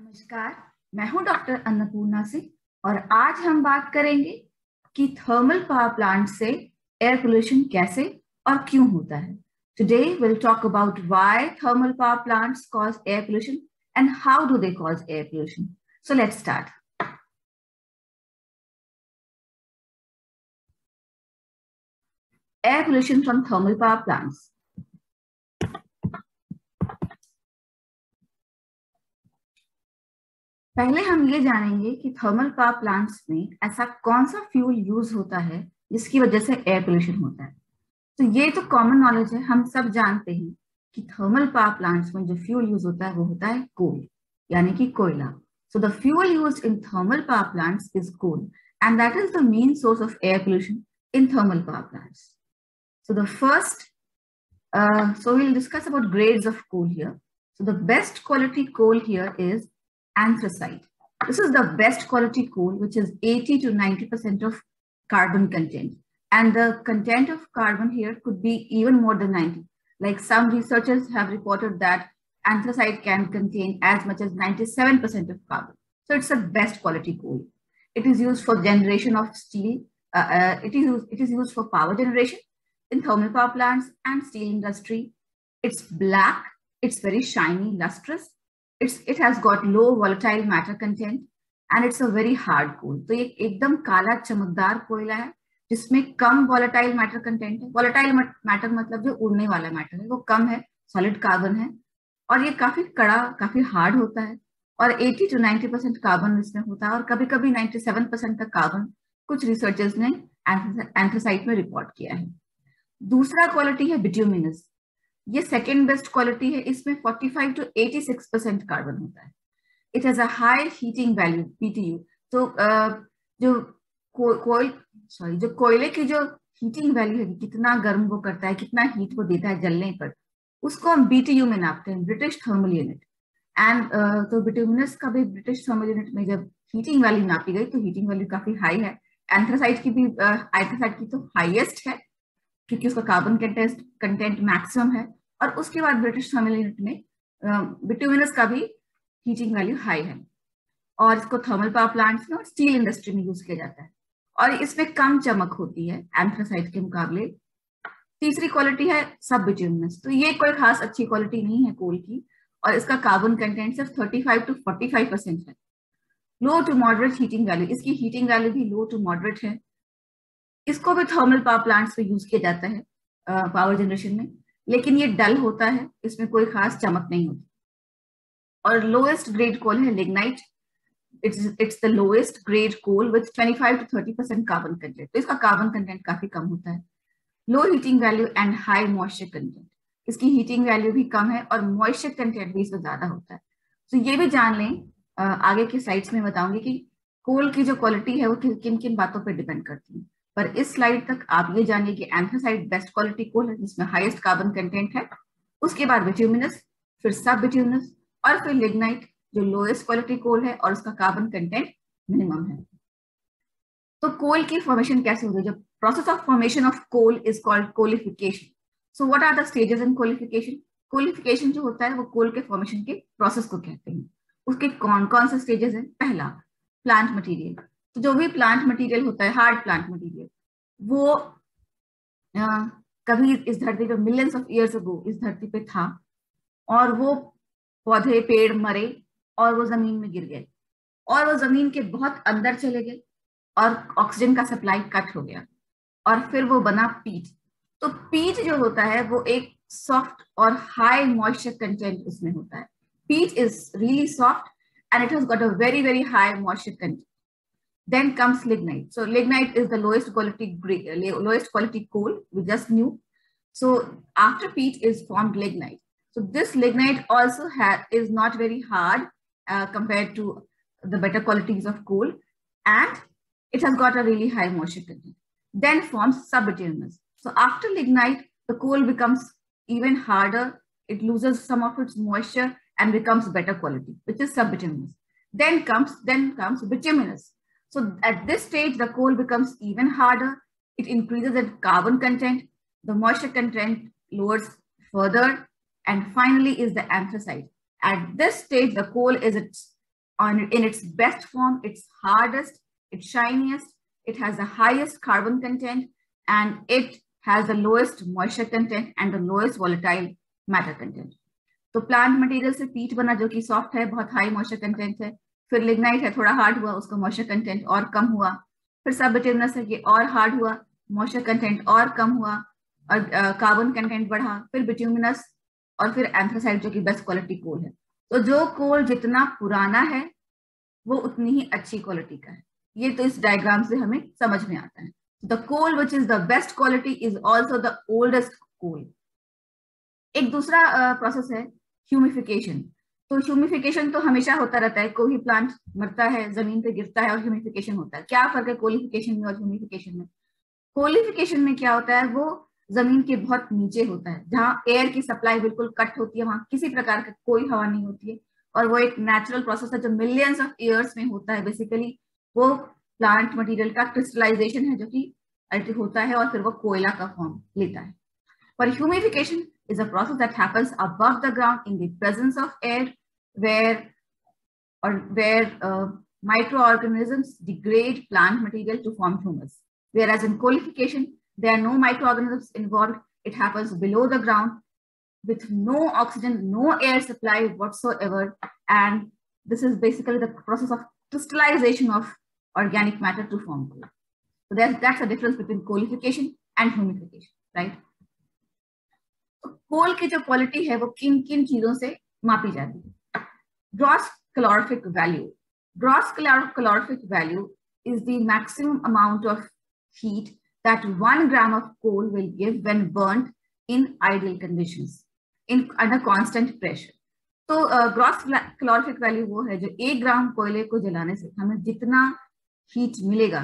नमस्कार, मैं हूँ डॉक्टर अन्नपूर्णा सिंह और आज हम बात करेंगे कि थर्मल पावर प्लांट से एयर पोल्यूशन कैसे और क्यों होता है। Today will talk about why thermal power plants cause air pollution and how do they cause air pollution so let's start air pollution from thermal power plants. पहले हम ये जानेंगे कि थर्मल पावर प्लांट्स में ऐसा कौन सा फ्यूल यूज़ होता है जिसकी वजह से एयर पोल्यूशन होता है। तो ये तो कॉमन नॉलेज है, हम सब जानते हैं कि थर्मल पावर प्लांट्स में जो फ्यूल यूज़ होता है, वो होता है कोल यानी कि कोयला। So the fuel use in thermal power plants is coal and that is the main source of air pollution in thermal power plants so the first so we'll discuss about grades of coal here. So the best quality coal here is anthracite. This is the best quality coal, which is 80 to 90% of carbon content. And the content of carbon here could be even more than 90. Like some researchers have reported that anthracite can contain as much as 97% of carbon. So it's the best quality coal. It is used for generation of steel. Uh, uh, it, is it is used for power generation in thermal power plants and steel industry. It's black, it's very shiny, lustrous, it's, it has got low volatile matter content and it's a very hard coal. तो ये एकदम काला चमकदार कोयला है, जिसमें कम volatile matter content है। Volatile matter मतलब जो उड़ने वाला मैटर है, वो कम है सॉलिड कार्बन है। और ये काफ़ी कड़ा, काफ़ी हार्ड होता है। और 80 टू 90 परसेंट कार्बन इसमें होता है और कभी कभी 97 परसेंट तक कार्बन कुछ रिसर्चर्स ने एंथ्रासाइट में रिपोर्ट किया है। दूसरा क्वालिटी है बिट्यूमिनस ये सेकेंड बेस्ट क्वालिटी है, इसमें 45 टू 86 परसेंट कार्बन होता है। It has high heating value BTU तो जो कोयल सॉरी जो कोयले की जो हीटिंग वैल्यू है, कितना गर्म वो करता है, कितना हीट वो देता है जलने पर, उसको हम बीटीयू में नापते हैं ब्रिटिश थर्मल यूनिट एंड तो बिटूमिनस का भी ब्रिटिश थर्मल यूनिट में जब हीटिंग वैल्यू नापी गई तो हीटिंग वैल्यू काफ़ी हाई है। एंथ्रासाइट की भी एंथ्रासाइट की तो हाईएस्ट है, क्योंकि उसका कार्बन कंटेंट मैक्सिमम है। और उसके बाद ब्रिटिश थर्मल में बिटूमिनस का भी हीटिंग वैल्यू हाई है। और इसको थर्मल पावर प्लांट्स में और स्टील इंडस्ट्री में यूज़ किया जाता है। और इसमें कम चमक होती है एंथ्रासाइट के मुकाबले। तीसरी क्वालिटी है सब बिट्यूमिनस तो ये कोई खास अच्छी क्वालिटी नहीं है कोल की। और इसका कार्बन कंटेंट सिर्फ़ 35 टू 45 परसेंट है। Low to moderate heating value इसकी हीटिंग वैल्यू भी लो टू मॉडरेट है। इसको भी थर्मल पावर प्लांट्स में यूज़ किया जाता है पावर जनरेशन में। लेकिन ये डल होता है, इसमें कोई खास चमक नहीं होती। और लोएस्ट ग्रेड कोल है lignite it's it's the lowest grade coal with 25 to 30 percent carbon content तो इसका कार्बन कंटेंट काफ़ी कम होता है। Low heating value and high moisture content इसकी हीटिंग वैल्यू भी कम है और मॉइस्चर कंटेंट भी इसमें ज़्यादा होता है। तो ये भी जान लें आगे के साइड्स में बताऊँगी कि कोल की जो क्वालिटी है वो किन किन बातों पर डिपेंड करती है। पर इस स्लाइड तक आप ये जानिए कि एंथ्रासाइड बेस्ट क्वालिटी कोल है, जिसमें हाईएस्ट कार्बन कंटेंट है। उसके बाद बिट्यूमिनस फिर सब बिट्यूमिनस और फिर लिग्नाइट जो लोएस्ट क्वालिटी कोल है और उसका कार्बन कंटेंट मिनिमम है। तो कोल की फॉर्मेशन कैसे होती है? जब process of formation of coal is called coalification so what are the stages in coalification coalification जो होता है, वो कोल के फॉर्मेशन के प्रोसेस को कहते हैं। उसके कौन कौन से स्टेजेस हैं? पहला प्लांट मटेरियल तो जो भी प्लांट मटेरियल होता है हार्ड प्लांट मटेरियल वो आ, कभी इस धरती पे मिलियंस ऑफ़ इयर्स अगो इस धरती पे था और वो पौधे पेड़ मरे और वो ज़मीन में गिर गए और वो ज़मीन के बहुत अंदर चले गए और ऑक्सीजन का सप्लाई कट हो गया और फिर वो बना पीट तो पीट जो होता है वो एक सॉफ्ट और हाई मॉइस्चर कंटेंट उसमें होता है. Peat is really soft and it has got a very very high moisture content. Then comes lignite. So lignite is the lowest quality uh, lowest quality coal we just knew. So after peat is formed lignite. So this lignite also is not very hard uh, compared to the better qualities of coal, and it has got a really high moisture content. Then forms subbituminous. So after lignite, the coal becomes even harder. It loses some of its moisture and becomes better quality, which is subbituminous. Then comes then comes bituminous. So at this stage, the coal becomes even harder. It increases its carbon content. The moisture content lowers further. And finally is the anthracite. At this stage, the coal is its on in its best form, its hardest, its shiniest, it has the highest carbon content, and it has the lowest moisture content and the lowest volatile matter content. तो plant material से पीट बना जो कि soft है बहुत high moisture content है फिर लिग्नाइट है, थोड़ा हार्ड हुआ, उसका मॉइस्चर कंटेंट और कम हुआ। फिर सब बिटेनस है, ये और हार्ड हुआ मॉइस्चर कंटेंट और कम हुआ, और कार्बन कंटेंट बढ़ा, फिर बिट्यूमिनस और फिर एंथ्रासाइड जो कि बेस्ट क्वालिटी कोल है। तो जो कोल जितना पुराना है, वो उतनी ही अच्छी क्वालिटी का है। ये तो इस डायग्राम से हमें समझ में आता है। The coal which is the best quality is also the oldest coal एक दूसरा प्रोसेस है ह्यूमिफिकेशन तो ह्यूमिफिकेशन तो हमेशा होता रहता है। कोई प्लांट मरता है, ज़मीन पे गिरता है और ह्यूमिफिकेशन होता है। क्या फ़र्क है कोलिफिकेशन में और ह्यूमिफिकेशन में? कोलिफिकेशन में क्या होता है? वो ज़मीन के बहुत नीचे होता है। जहाँ एयर की सप्लाई बिल्कुल कट होती है, वहाँ किसी प्रकार का कोई हवा नहीं होती है। और वो एक नेचुरल प्रोसेस है जो मिलियंस ऑफ़ ईयर्स में होता है। बेसिकली वो प्लांट मटेरियल का क्रिस्टलाइजेशन है जो कि होता है और फिर वो कोयला का फॉर्म लेता है। पर humification is a process that happens above the ground in the presence of air where or where uh, microorganisms degrade plant material to form humus. Whereas in coalification, there are no microorganisms involved. It happens below the ground with no oxygen, no air supply whatsoever. And this is basically the process of crystallization of organic matter to form. So that's, that's the difference between coalification and humidification, right? Coal की जो quality है वो किन किन चीज़ों से मापी जाती है? Gross calorific value gross calorific value is the maximum amount of heat that one gram of coal will give when burn in ideal condition in under constant pressure तो ग्रॉस क्लोरफिक वैल्यू वो है जो एक ग्राम कोयले को जलाने से हमें जितना हीट मिलेगा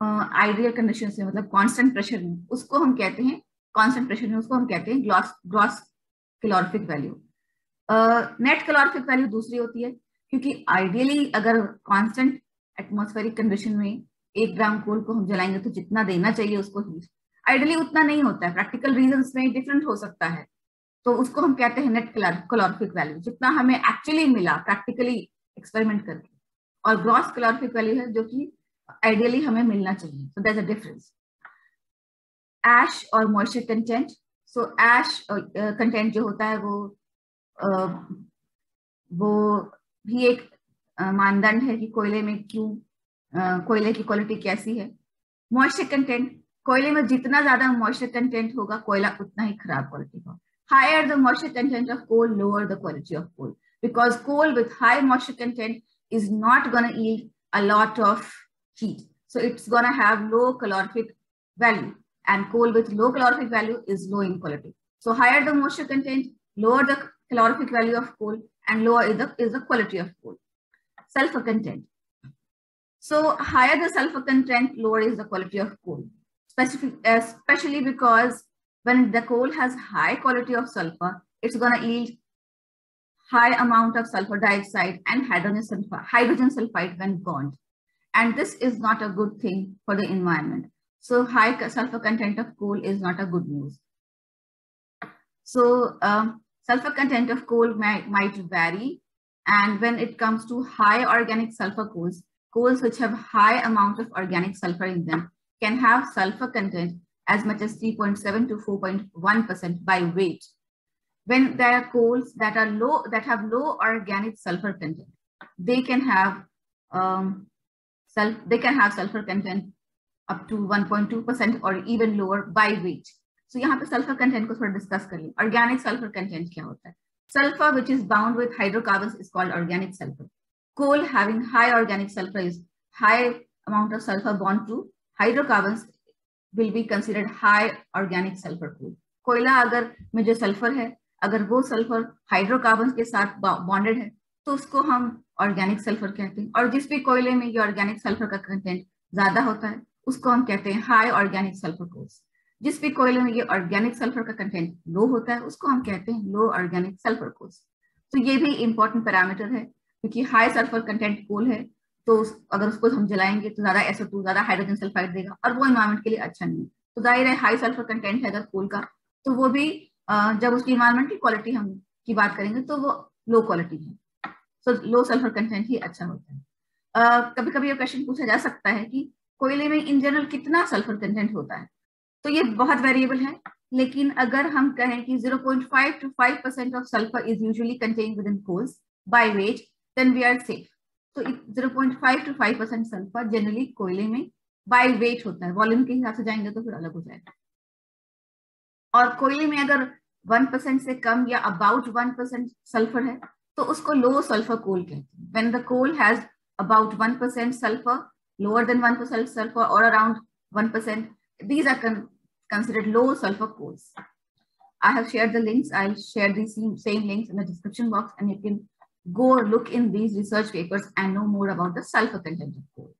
आइडियल uh, कंडीशन से मतलब कांस्टेंट प्रेशर में उसको हम कहते हैं प्रेशर में उसको हम कहते हैं gloss gross calorific value net calorific value दूसरी होती है, क्योंकि आइडियली अगर कांस्टेंट एटमॉस्फेरिक कंडीशन में एक ग्राम कोल को हम जलाएँगे तो जितना देना चाहिए उसको हीट आइडियली उतना नहीं होता है प्रैक्टिकल रीजन में डिफरेंट हो सकता है। तो उसको हम कहते हैं नेट क्लोरिफिक वैल्यू जितना हमें एक्चुअली मिला प्रैक्टिकली एक्सपेरिमेंट करके। और ग्रॉस क्लोरफिक वैल्यू है जो कि आइडियली हमें मिलना चाहिए। So that a difference ash और moisture content so ash content जो होता है वो uh, वो भी एक uh, मानदंड है कि कोयले में क्यों uh, कोयले की क्वालिटी कैसी है मॉइस्चर कंटेंट कोयले में जितना ज़्यादा मॉइस्चर कंटेंट होगा कोयला उतना ही खराब क्वालिटी का higher the moisture content of coal, lower the quality of coal. Because coal with high moisture content is not going to yield a lot of heat. So it's going to have low calorific value. And coal with low calorific value is low in quality. So higher the moisture content, lower the calorific value of coal, and lower is the, is the quality of coal. Sulfur content. So higher the sulfur content, lower is the quality of coal. Specific, uh, especially because when the coal has high quality of sulfur, it's going to yield high amount of sulfur dioxide and hydrogen hydrogen sulfide when burned. And this is not a good thing for the environment. So high sulfur content of coal is not a good news. So um, sulfur content of coal might, might vary. And when it comes to high organic sulfur coals, coals which have high amount of organic sulfur in them can have sulfur content as much as 3.7 to 4.1% by weight. When there are coals that are low, that have low organic sulfur content, they can have um, they can have sulfur content up to 1.2 percent और even lower by weight so यहाँ पे sulphur content को थोड़ा discuss कर लिया organic sulphur content क्या होता है? Sulphur which is bound with hydrocarbon is called organic sulphur coal having high organic sulphur is high amount of sulphur bond to hydrocarbon will be considered high organic sulphur coal कोयला अगर में जो sulphur है, अगर वो sulphur hydrocarbon के साथ bonded है तो उसको हम ऑर्गेनिक सल्फ़र कहते हैं। और जिस भी कोयले में ये ऑर्गेनिक सल्फ़र का कंटेंट ज़्यादा होता है उसको हम कहते हैं हाई ऑर्गेनिक सल्फ़र कोल्स जिस भी कोयले में ये ऑर्गेनिक सल्फ़र का कंटेंट लो होता है उसको हम कहते हैं लो ऑर्गेनिक सल्फ़र कोल्स तो ये भी इंपॉर्टेंट पैरामीटर है क्योंकि हाई सल्फ़र कंटेंट कोल है तो उस, अगर उसको हम जलाएँगे तो ज़्यादा एसओ टू ज़्यादा हाइड्रोजन सल्फाइड देगा और वो इन्वायरमेंट के लिए अच्छा नहीं है. तो ज़ाहिर है हाई सल्फ़र कंटेंट है अगर कोल का तो वो भी जब उसकी इन्वायरमेंट की क्वालिटी हम की बात करेंगे तो वो लो क्वालिटी है. सो लो सल्फ़र कंटेंट ही अच्छा होता है. uh, कभी कभी ये क्वेश्चन पूछा जा सकता है कि कोयले में इन जनरल कितना सल्फ़र कंटेंट होता है? तो ये बहुत वेरिएबल है, लेकिन अगर हम कहें कि 0.5 to 5 percent of sulphur is usually contain within coals by weight then we are safe तो 0.5 टू 5 परसेंट सल्फ़र जनरली कोयले में बाय वेट होता है। वॉल्यूम के हिसाब से जाएँगे तो फिर अलग हो जाएगा। और कोयले में अगर वन परसेंट से कम या अबाउट वन परसेंट सल्फ़र है तो उसको लो सल्फ़र कोल कहते हैं। When the coal has about one percent sulphur lower than 1% sulfur or around 1%. These are con considered low sulfur coals. I have shared the links. I'll share these same links in the description box and you can go look in these research papers and know more about the sulfur content of coal.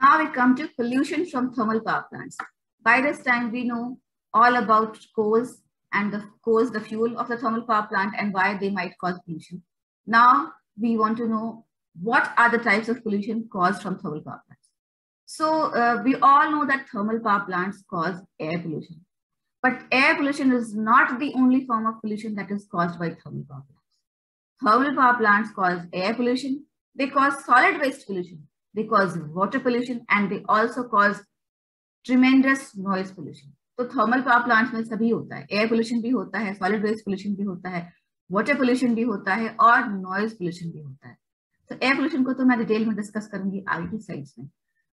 Now we come to pollution from thermal power plants. By this time, we know all about coals and the coals, the fuel of the thermal power plant and why they might cause pollution. Now we want to know what are the types of pollution caused from thermal power plants. So uh, we all know that thermal power plants cause air pollution. But air pollution is not the only form of pollution that is caused by thermal power plants. Thermal power plants cause air pollution, they cause solid waste pollution, they cause water pollution, and they also cause tremendous noise pollution. तो thermal power plants में सभी होता है. Air pollution भी होता है solid waste pollution भी होता है वाटर पोल्यूशन भी होता है और नॉइज़ पोल्यूशन भी होता है. तो एयर पोल्यूशन को तो मैं डिटेल में डिस्कस करूँगी आगे की स्लाइड्स में.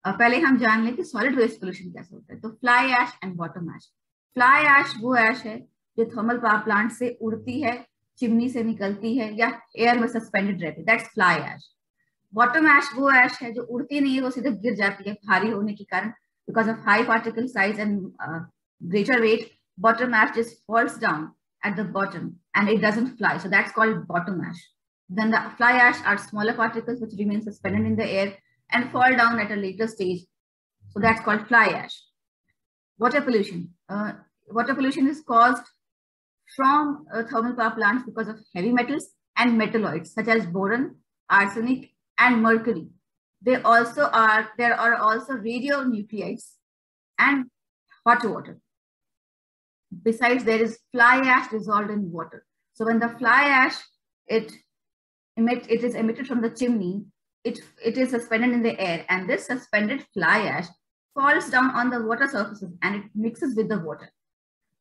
पहले हम जान लें कि सॉलिड वेस्ट पोल्यूशन कैसे होता है. तो fly ash and bottom ash fly ash वो एश है जो थर्मल पावर प्लांट से उड़ती है चिमनी से निकलती है या एयर में सस्पेंडेड रहती है. That's fly ash bottom ash वो एश है जो उड़ती नहीं है, वो सीधे गिर जाती है, भारी होने के कारण because of high particle size and uh, greater weight, bottom ash just falls down at the bottom and it doesn't fly. So that's called bottom ash. Then the fly ash are smaller particles which remain suspended in the air and fall down at a later stage. So that's called fly ash. Water pollution. Uh, water pollution is caused from uh, thermal power plants because of heavy metals and metalloids such as boron, arsenic, and mercury they also are there are also radionuclides and hot water. Besides there is fly ash dissolved in water. So when the fly ash it emit it is emitted from the chimney it it is suspended in the air and this suspended fly ash falls down on the water surfaces and it mixes with the water.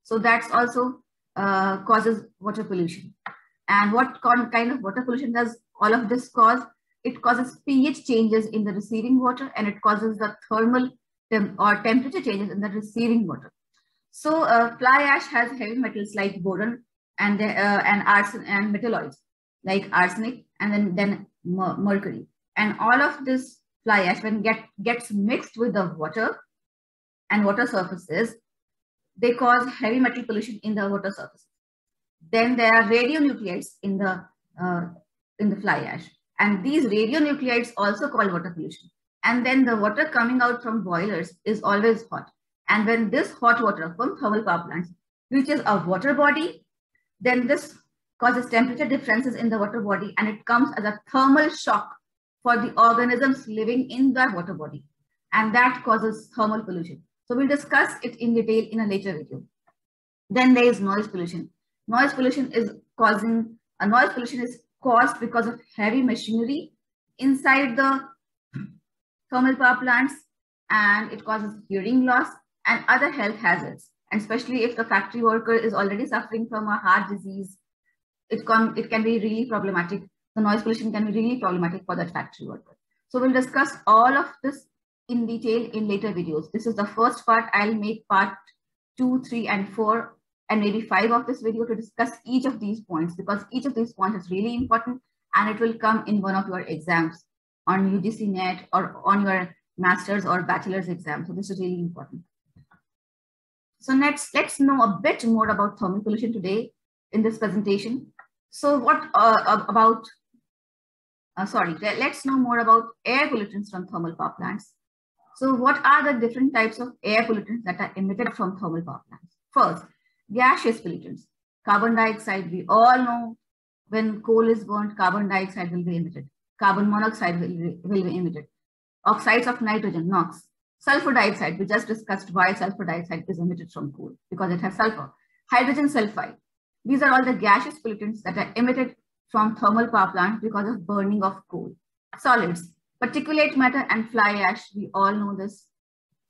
So that's also uh, causes water pollution. And what kind of water pollution does all of this cause it causes ph changes in the receiving water and it causes the thermal tem or temperature changes in the receiving water so uh, fly ash has heavy metals like boron and uh, and arsen and metalloids like arsenic and then then mercury. And all of this fly ash when get gets mixed with the water and water surfaces, they cause heavy metal pollution in the water surface. Then there are radionuclides in the uh, in the fly ash, and these radionuclides also cause water pollution. And then the water coming out from boilers is always hot. And when this hot water from thermal power plants reaches a water body, then this causes temperature differences in the water body and it comes as a thermal shock for the organisms living in the water body. And that causes thermal pollution. So we'll discuss it in detail in a later video. Then there is noise pollution. Noise pollution is causing, a noise pollution is caused because of heavy machinery inside the thermal power plants and it causes hearing loss and other health hazards. And especially if the factory worker is already suffering from a heart disease, it can, it can be really problematic. The noise pollution can be really problematic for that factory worker. So we'll discuss all of this in detail in later videos. This is the first part. I'll make part two, three, and four, and maybe five of this video to discuss each of these points because each of these points is really important and it will come in one of your exams on UGC NET or on your master's or bachelor's exam. So this is really important. So next, let's know a bit more about thermal pollution today in this presentation. So what uh, about, uh, sorry, let's know more about air pollutants from thermal power plants. So what are the different types of air pollutants that are emitted from thermal power plants? First, gaseous pollutants. Carbon dioxide, we all know when coal is burnt, carbon dioxide will be emitted. Carbon monoxide will, will be emitted. oxides of nitrogen, NOx, sulfur dioxide, we just discussed why sulfur dioxide is emitted from coal, because it has sulfur, hydrogen sulfide. These are all the gaseous pollutants that are emitted from thermal power plants because of burning of coal. Solids, particulate matter and fly ash, we all know this.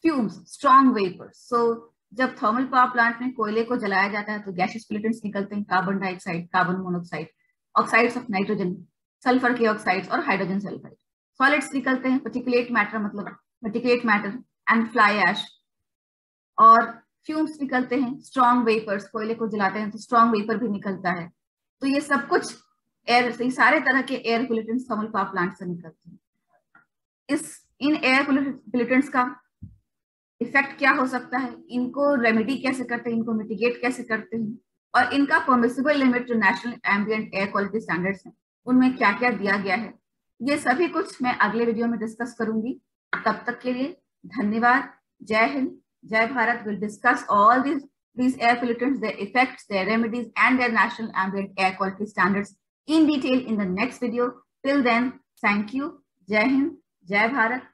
Fumes, strong vapors. So जब thermal power plant में कोयले को जलाया जाता है तो gaseous pollutants निकलते हैं carbon dioxide carbon monoxide oxides of nitrogen sulphur के ऑक्साइड्स और हाइड्रोजन सल्फाइड सॉलिड्स निकलते हैं पर्टिकुलेट मैटर मतलब particulate matter and fly ash और फ्यूम्स निकलते हैं स्ट्रॉन्ग वेपर्स कोयले को जलाते हैं तो स्ट्रॉन्ग वेपर भी निकलता है. तो ये सब कुछ एयर से सारे तरह के air pollutants thermal power plant से निकलते हैं. इस, इन एयर पोल्यूटेंट्स का इफ़ेक्ट क्या हो सकता है? इनको रेमेडी कैसे करते हैं? इनको मिटिगेट कैसे करते हैं? और इनका परमिसेबल लिमिट जो national ambient air quality standards हैं, उनमें क्या क्या दिया गया है? ये सभी कुछ मैं अगले वीडियो में डिस्कस करूँगी। तब तक के लिए धन्यवाद। जय हिंद, जय Bharat. Will discuss all this this air pollutant their effect their remedies and their national ambient air quality standards in detail in the next video till then thank you जय हिंद जय भारत